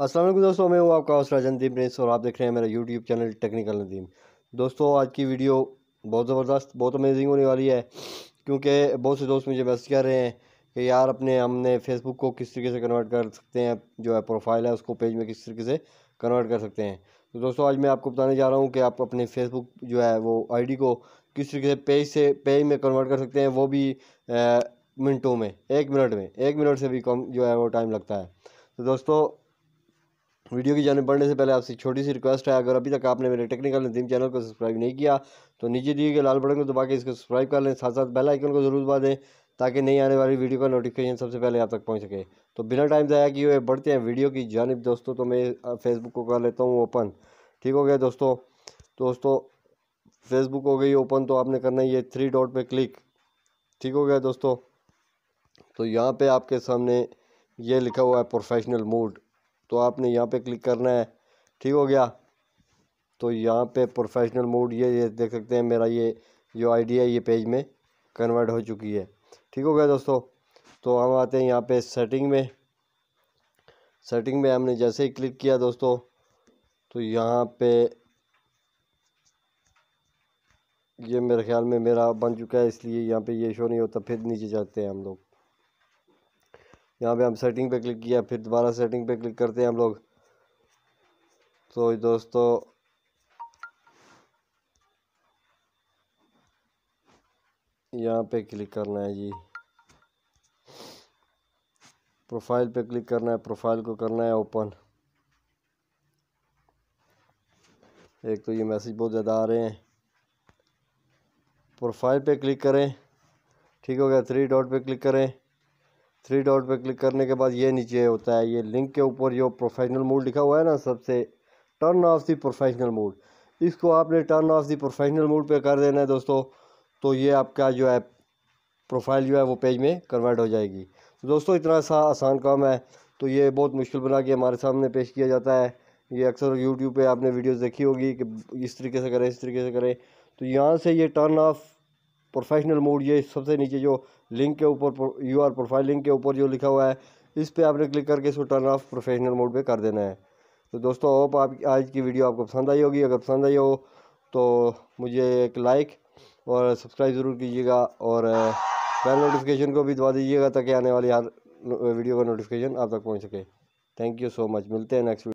असल दोस्तों, मैं हूँ आपका हौसला नदीम प्रिंस और आप देख रहे हैं मेरा यूट्यूब चैनल टेक्निकल नदीम। दोस्तों, आज की वीडियो बहुत ज़बरदस्त, बहुत अमेजिंग होने वाली है, क्योंकि बहुत से दोस्त मुझे मैसेज कर रहे हैं कि यार, अपने हमने फेसबुक को किस तरीके से कन्वर्ट कर सकते हैं, जो है प्रोफ़ाइल है, उसको पेज में किस तरीके से कन्वर्ट कर सकते हैं। तो दोस्तों, आज मैं आपको बताने जा रहा हूँ कि आप अपने फेसबुक जो है, वो आईडी को किस तरीके से पेज से पेज में कन्वर्ट कर सकते हैं, वो भी मिनटों में, एक मिनट में, एक मिनट से भी कम जो है, वो टाइम लगता है। तो दोस्तों वीडियो की जानब बढ़ने से पहले आपसे छोटी सी रिक्वेस्ट है, अगर अभी तक आपने मेरे टेक्निकल नदीम चैनल को सब्सक्राइब नहीं किया तो नीचे दिए गए लाल बटन को दबा के इसको सब्सक्राइब कर लें साथ साथ बेल आइकन को ज़रूर दबा दें, ताकि नई आने वाली वीडियो का नोटिफिकेशन सबसे पहले आप तक पहुँच सके। तो बिना टाइम ज़ाया किए हुए बढ़ते हैं वीडियो की जानब। दोस्तों तो मैं फेसबुक को कर लेता हूँ ओपन ठीक हो गया दोस्तों? दोस्तों फेसबुक हो गई ओपन तो आपने करना है ये थ्री डॉट पर क्लिक ठीक हो गया दोस्तों? तो यहाँ पर आपके सामने ये लिखा हुआ है प्रोफेशनल मूड तो आपने यहाँ पे क्लिक करना है। ठीक हो गया? तो यहाँ पे प्रोफेशनल मोड ये ये देख सकते हैं मेरा ये, जो आईडी है ये पेज में कन्वर्ट हो चुकी है। ठीक हो गया दोस्तों? तो हम आते हैं यहाँ पे सेटिंग में। सेटिंग में हमने जैसे ही क्लिक किया दोस्तों तो यहाँ पे ये मेरे ख्याल में मेरा बन चुका है, इसलिए यहाँ पे ये शो नहीं होता, फिर नीचे जाते हैं हम लोग। यहाँ पे हम सेटिंग पे क्लिक किया, फिर दोबारा सेटिंग पे क्लिक करते हैं हम लोग। तो दोस्तों, यहाँ पे क्लिक करना है जी। प्रोफ़ाइल पे क्लिक करना है प्रोफ़ाइल को करना है ओपन एक तो ये मैसेज बहुत ज़्यादा आ रहे हैं। प्रोफ़ाइल पे क्लिक करें, ठीक हो गया थ्री डॉट पे क्लिक करें। थ्री डॉट पे क्लिक करने के बाद ये नीचे होता है, ये लिंक के ऊपर जो प्रोफेशनल मोड लिखा हुआ है ना, सबसे turn off the professional mode इसको आपने turn off the professional mode पे कर देना है दोस्तों तो ये आपका जो है प्रोफ़ाइल जो है वो पेज में कन्वर्ट हो जाएगी। तो दोस्तों, इतना सा आसान काम है तो ये बहुत मुश्किल बना के हमारे सामने पेश किया जाता है। ये अक्सर यूट्यूब पे आपने वीडियोस देखी होगी कि इस तरीके से करें, इस तरीके से करें। तो यहाँ से ये टर्न ऑफ़ प्रोफेशनल मोड, ये सबसे नीचे जो लिंक के ऊपर यू आर प्रोफ़ाइल लिंक के ऊपर जो लिखा हुआ है, इस पर आपने क्लिक करके इसको टर्न ऑफ़ प्रोफेशनल मोड पे कर देना है। तो दोस्तों होप आप, आज की वीडियो आपको पसंद आई होगी। अगर पसंद आई हो तो मुझे एक लाइक और सब्सक्राइब ज़रूर कीजिएगा और बेल नोटिफिकेशन को भी दबा दीजिएगा ताकि आने वाली हर वीडियो का नोटिफिकेशन आप तक पहुँच सके। थैंक यू सो मच मिलते हैं नेक्स्ट